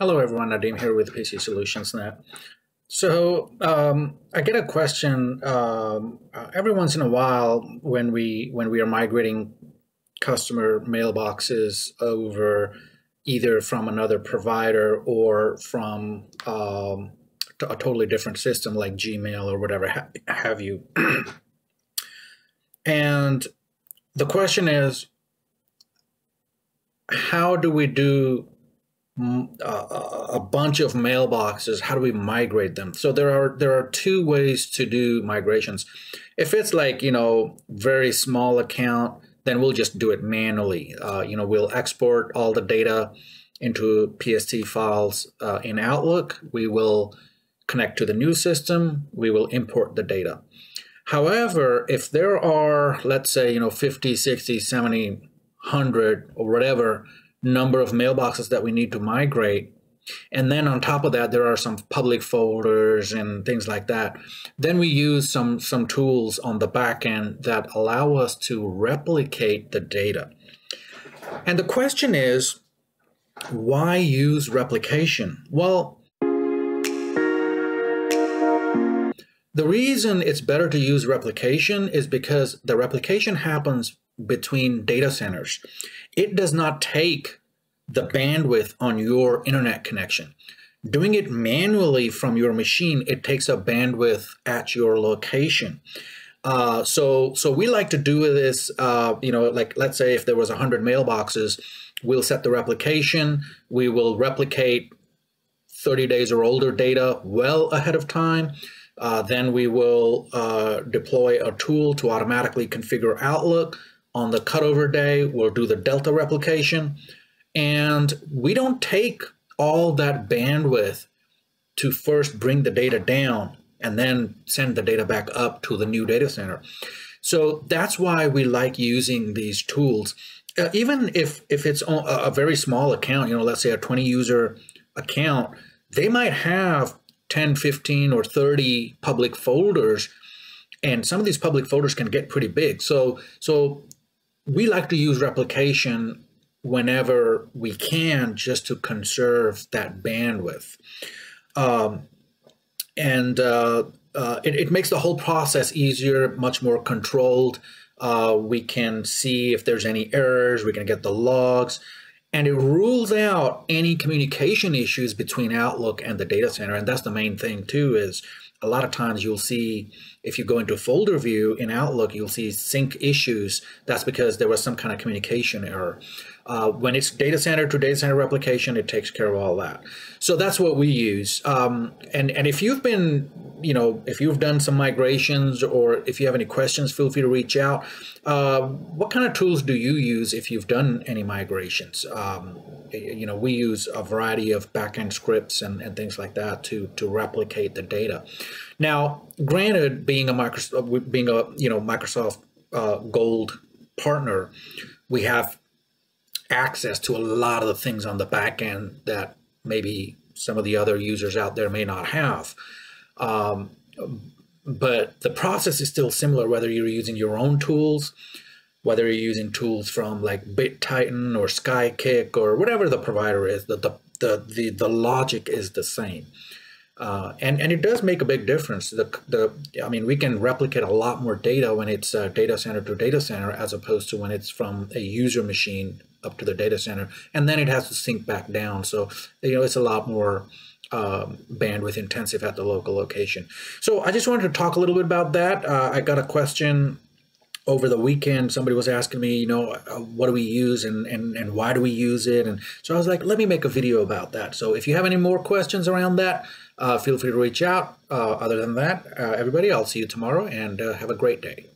Hello, everyone. Nadim here with PC Solutions Net. So um, I get a question um, uh, every once in a while when we when we are migrating customer mailboxes over either from another provider or from um, a totally different system like Gmail or whatever ha have you. and the question is, how do we do a bunch of mailboxes how do we migrate them? So there are there are two ways to do migrations. If it's like you know very small account then we'll just do it manually. Uh, you know we'll export all the data into pst files uh, in outlook. We will connect to the new system. We will import the data. However if there are let's say you know 50 60 70 100 or whatever number of mailboxes that we need to migrate. And then on top of that, there are some public folders and things like that. Then we use some, some tools on the back end that allow us to replicate the data. And the question is, why use replication? Well, the reason it's better to use replication is because the replication happens between data centers. It does not take the bandwidth on your internet connection. Doing it manually from your machine, it takes a bandwidth at your location. Uh, so, so we like to do this. Uh, you know, like let's say if there was hundred mailboxes, we'll set the replication. We will replicate 30 days or older data well ahead of time. Uh, then we will uh, deploy a tool to automatically configure Outlook on the cutover day, we'll do the delta replication. And we don't take all that bandwidth to first bring the data down and then send the data back up to the new data center. So that's why we like using these tools. Uh, even if, if it's a, a very small account, you know, let's say a 20 user account, they might have 10, 15, or 30 public folders and some of these public folders can get pretty big. So, so we like to use replication whenever we can just to conserve that bandwidth. Um, and uh, uh, it, it, makes the whole process easier, much more controlled. Uh, we can see if there's any errors, we can get the logs, and it rules out any communication issues between Outlook and the data center. And that's the main thing too, is a lot of times you'll see if you go into folder view in Outlook, you'll see sync issues. That's because there was some kind of communication error. Uh, when it's data center to data center replication, it takes care of all that. So that's what we use. Um, and and if you've been, you know, if you've done some migrations or if you have any questions, feel free to reach out. Uh, what kind of tools do you use if you've done any migrations? Um, you know, we use a variety of backend scripts and, and things like that to to replicate the data. Now, granted, being a Microsoft, being a you know Microsoft uh, Gold partner, we have access to a lot of the things on the back end that maybe some of the other users out there may not have. Um, but the process is still similar, whether you're using your own tools, whether you're using tools from like BitTitan or Skykick or whatever the provider is, the, the, the, the, the logic is the same. Uh, and and it does make a big difference. The the I mean, we can replicate a lot more data when it's uh, data center to data center as opposed to when it's from a user machine up to the data center, and then it has to sync back down. So you know, it's a lot more um, bandwidth intensive at the local location. So I just wanted to talk a little bit about that. Uh, I got a question over the weekend. Somebody was asking me, you know, uh, what do we use and, and, and why do we use it? And so I was like, let me make a video about that. So if you have any more questions around that, uh, feel free to reach out. Uh, other than that, uh, everybody, I'll see you tomorrow and uh, have a great day.